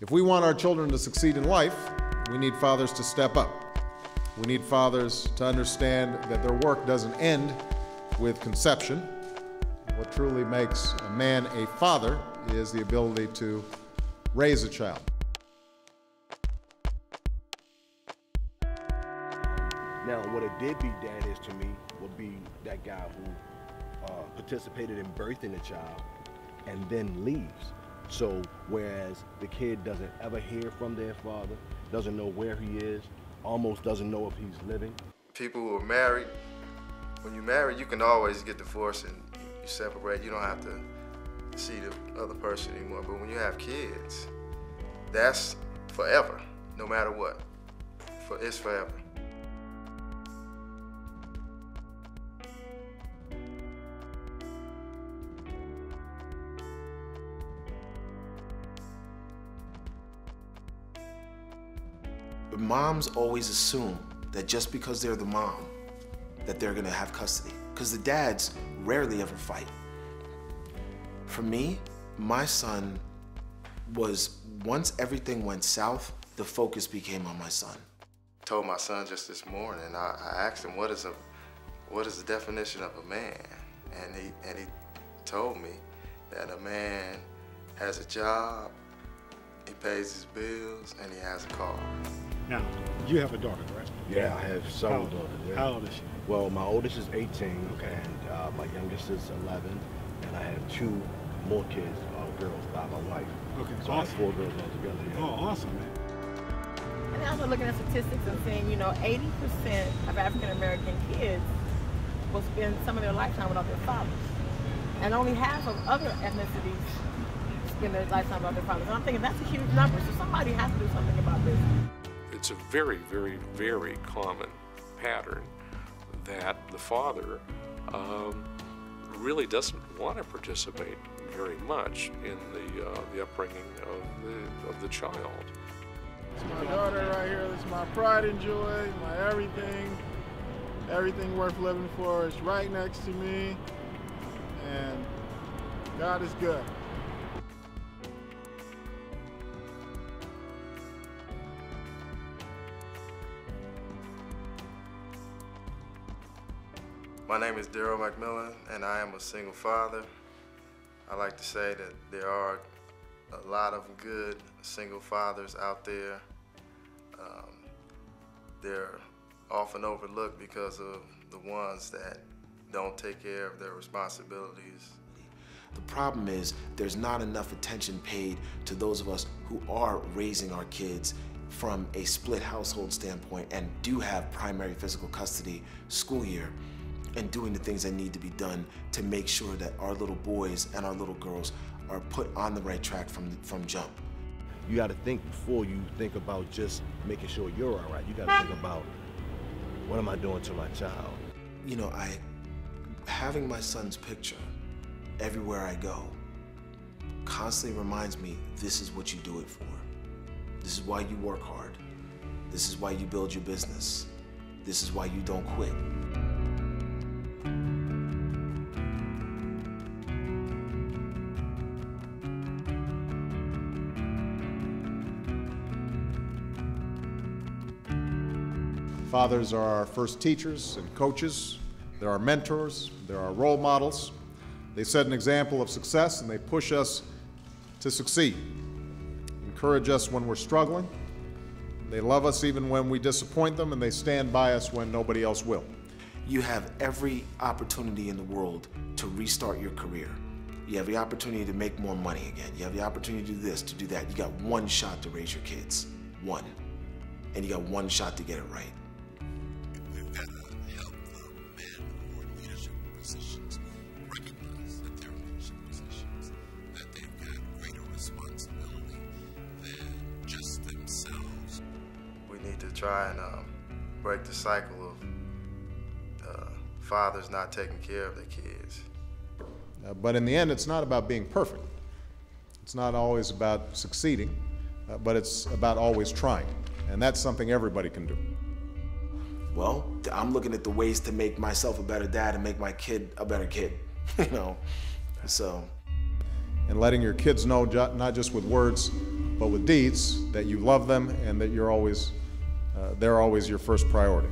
If we want our children to succeed in life, we need fathers to step up. We need fathers to understand that their work doesn't end with conception. What truly makes a man a father is the ability to raise a child. Now, what a deadbeat dad is to me would be that guy who uh, participated in birthing a child and then leaves. So, whereas the kid doesn't ever hear from their father, doesn't know where he is, almost doesn't know if he's living. People who are married, when you're married, you can always get divorced and you separate. You don't have to see the other person anymore. But when you have kids, that's forever, no matter what. For, it's forever. Moms always assume that just because they're the mom, that they're gonna have custody. Because the dads rarely ever fight. For me, my son was, once everything went south, the focus became on my son. told my son just this morning, I, I asked him, what is, a, what is the definition of a man? And he, and he told me that a man has a job, he pays his bills, and he has a car. Now, you have a daughter, right? Yeah, I have several How- daughters. Yeah. How old is she? Well, my oldest is 18, Okay. and uh, my youngest is 11, and I have two more kids, uh, girls, by my wife. Okay, So I have four girls altogether. Oh, Yeah. awesome, man. And I was looking at statistics and saying, you know, 80% of African American kids will spend some of their lifetime without their fathers. And only half of other ethnicities spend their lifetime without their fathers. And I'm thinking that's a huge number, so somebody has to do something about this. It's a very, very, very common pattern that the father um, really doesn't want to participate very much in the, uh, the upbringing of the, of the child. It's my daughter right here. It's my pride and joy, my everything. Everything worth living for is right next to me. And God is good. My name is Daryl McMillan, and I am a single father. I like to say that there are a lot of good single fathers out there. Um, they're often overlooked because of the ones that don't take care of their responsibilities. The problem is there's not enough attention paid to those of us who are raising our kids from a split household standpoint and do have primary physical custody school year and doing the things that need to be done to make sure that our little boys and our little girls are put on the right track from, from jump. You got to think before you think about just making sure you're all right. You got to think about what am I doing to my child? You know, I, having my son's picture everywhere I go constantly reminds me this is what you do it for. This is why you work hard. This is why you build your business. This is why you don't quit. Fathers are our first teachers and coaches. They're our mentors. They're our role models. They set an example of success and they push us to succeed. Encourage us when we're struggling. They love us even when we disappoint them and they stand by us when nobody else will. You have every opportunity in the world to restart your career. You have the opportunity to make more money again. You have the opportunity to do this, to do that. You got one shot to raise your kids. One. And you got one shot to get it right. Try and um, break the cycle of uh, fathers not taking care of their kids. Uh, but in the end, it's not about being perfect. It's not always about succeeding, uh, but it's about always trying. And that's something everybody can do. Well, I'm looking at the ways to make myself a better dad and make my kid a better kid, you know? So, And letting your kids know, not just with words, but with deeds that you love them and that you're always, Uh, they're always your first priority.